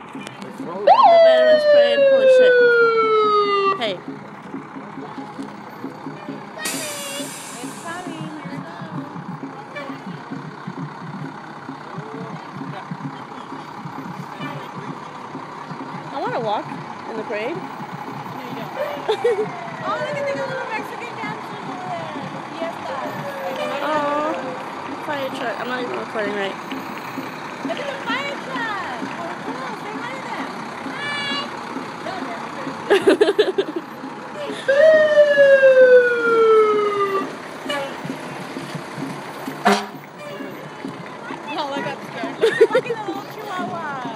The Veterans. Hey. I want to walk in the parade. Oh, look at the little Mexican dancers over there. Fire truck. I'm not even recording right. Look at the fire truck. Oh, cool. Say hi to them. Oh, I got scared. Look at the little chihuahua.